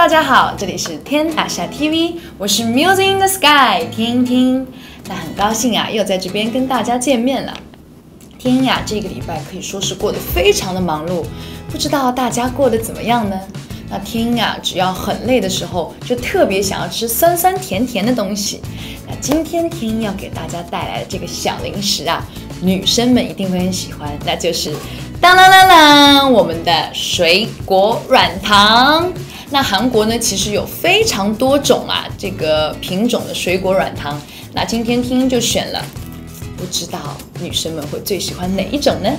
大家好，这里是天塔下 TV，我是 Music in the Sky 听听。那很高兴啊，又在这边跟大家见面了。天呀，这个礼拜可以说是过得非常的忙碌，不知道大家过得怎么样呢？那天呀，只要很累的时候，就特别想要吃酸酸甜甜的东西。那今天天要给大家带来的这个小零食啊，女生们一定会很喜欢，那就是当当当当，我们的水果软糖。那韩国呢，其实有非常多种啊，这个品种的水果软糖。那今天听就选了，不知道女生们会最喜欢哪一种呢？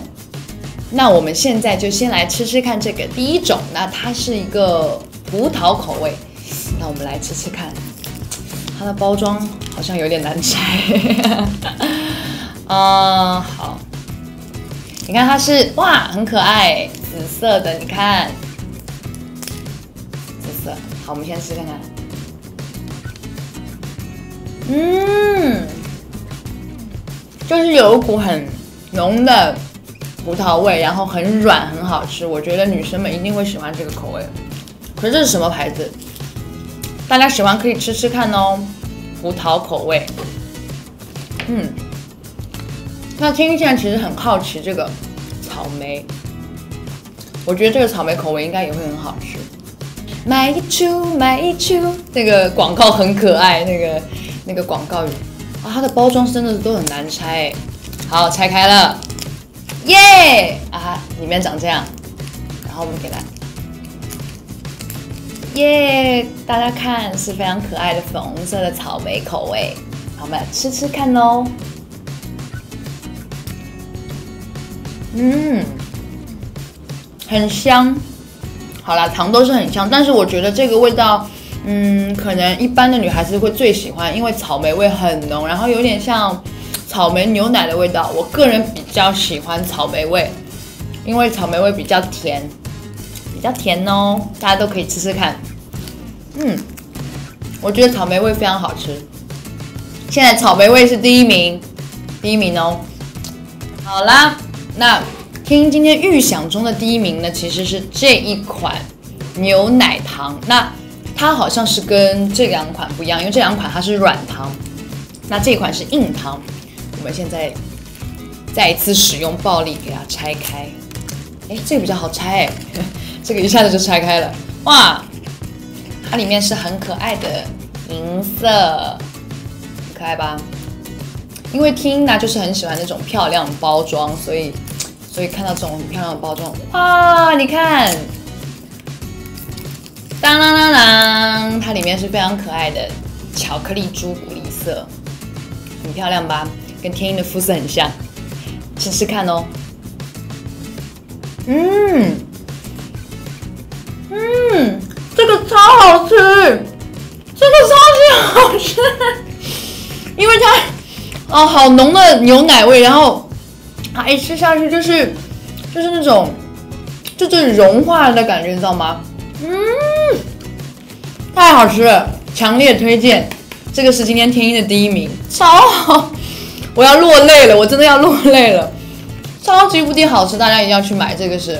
那我们现在就先来吃吃看这个第一种，那它是一个葡萄口味。那我们来吃吃看，它的包装好像有点难拆。啊，好，你看它是哇，很可爱，紫色的，你看，好，我们先试看看。嗯，就是有一股很浓的。葡萄味，然后很软，很好吃。我觉得女生们一定会喜欢这个口味。可是这是什么牌子？大家喜欢可以吃吃看哦。葡萄口味，嗯。那听现在其实很好奇这个草莓，我觉得这个草莓口味应该也会很好吃。买一抽买一抽，那个广告很可爱，那个那个广告语啊，它的包装真的都很难拆。好，拆开了。耶啊！里面长这样，然后我们给它耶，大家看是非常可爱的粉红色的草莓口味，好，我们来吃吃看哦。嗯，很香。好啦，糖都是很香，但是我觉得这个味道，嗯，可能一般的女孩子会最喜欢，因为草莓味很浓，然后有点像。草莓牛奶的味道，我个人比较喜欢草莓味，因为草莓味比较甜，比较甜哦，大家都可以吃吃看。嗯，我觉得草莓味非常好吃。现在草莓味是第一名，第一名哦。好啦，那听今天预想中的第一名呢，其实是这一款牛奶糖。那它好像是跟这两款不一样，因为这两款它是软糖，那这款是硬糖。我们现在再一次使用暴力给它拆开，哎，这个比较好拆，哎，这个一下子就拆开了，哇，它里面是很可爱的银色，可爱吧？因为听呢就是很喜欢那种漂亮包装，所以所以看到这种漂亮的包装，哇，你看，当当当当，它里面是非常可爱的巧克力朱古力色，很漂亮吧？跟天鹰的肤色很像，试试看哦。嗯，嗯，这个超好吃，这个超级好吃，因为它哦好浓的牛奶味，然后它一吃下去就是就是那种就是融化了的感觉，你知道吗？嗯，太好吃了，强烈推荐，这个是今天天一的第一名，超好。我要落泪了，我真的要落泪了，超级无敌好吃，大家一定要去买，这个是。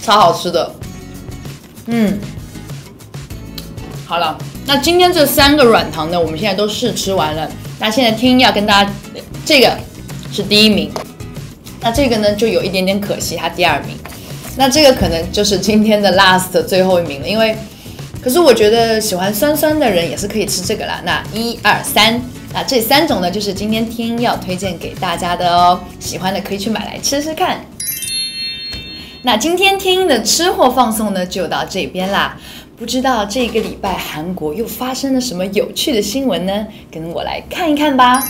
超好吃的，嗯，好了，那今天这三个软糖呢，我们现在都试吃完了，那现在听要跟大家，这个是第一名，那这个呢就有一点点可惜，它第二名，那这个可能就是今天的 last 最后一名了，因为，可是我觉得喜欢酸酸的人也是可以吃这个啦，那一二三。那这三种呢，就是今天听要推荐给大家的哦，喜欢的可以去买来吃吃看。那今天听的吃货放送呢，就到这边啦。不知道这个礼拜韩国又发生了什么有趣的新闻呢？跟我来看一看吧。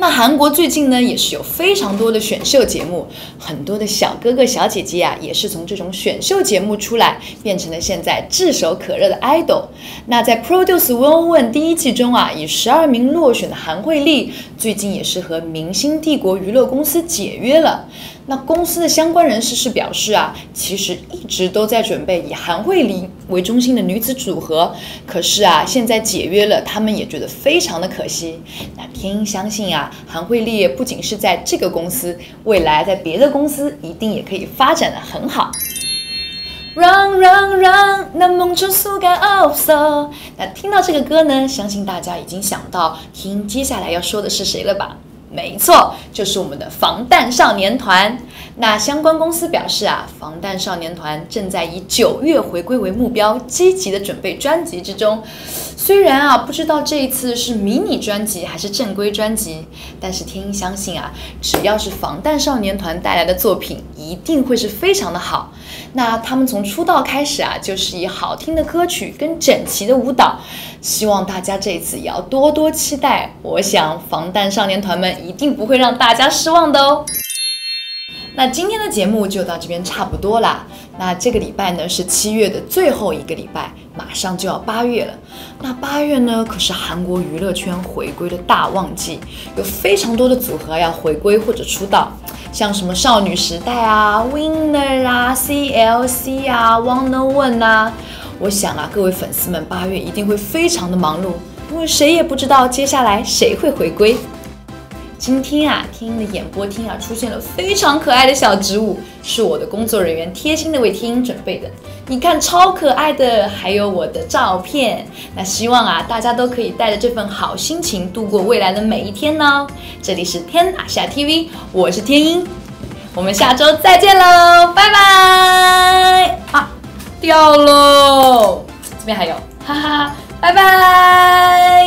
那韩国最近呢，也是有非常多的选秀节目，很多的小哥哥小姐姐啊，也是从这种选秀节目出来，变成了现在炙手可热的 idol。那在 Produce one one 第一季中啊，以十二名落选的韩惠丽，最近也是和明星帝国娱乐公司解约了。那公司的相关人士是表示啊，其实一直都在准备以韩慧琳为中心的女子组合，可是啊，现在解约了，他们也觉得非常的可惜。那天音相信啊，韩慧丽不仅是在这个公司，未来在别的公司一定也可以发展的很好。Run run run，，那梦中速干 o so。那听到这个歌呢，相信大家已经想到听接下来要说的是谁了吧？没错，就是我们的防弹少年团。那相关公司表示啊，防弹少年团正在以九月回归为目标，积极的准备专辑之中。虽然啊，不知道这一次是迷你专辑还是正规专辑，但是天音相信啊，只要是防弹少年团带来的作品，一定会是非常的好。那他们从出道开始啊，就是以好听的歌曲跟整齐的舞蹈，希望大家这一次也要多多期待。我想防弹少年团们一定不会让大家失望的哦。那今天的节目就到这边差不多啦。那这个礼拜呢是七月的最后一个礼拜，马上就要八月了。那八月呢可是韩国娱乐圈回归的大旺季，有非常多的组合要回归或者出道，像什么少女时代啊、Winner 啊、CLC 啊、One No One 啊。我想啊，各位粉丝们八月一定会非常的忙碌，因为谁也不知道接下来谁会回归。今天啊天音的演播厅啊出现了非常可爱的小植物是我的工作人员贴心的为天音准备的。你看超可爱的还有我的照片那希望啊大家都可以带着这份好心情度过未来的每一天哦这里是天呐下 tv 我是天音我们下周再见喽拜拜。啊掉喽。这边还有哈哈哈拜拜。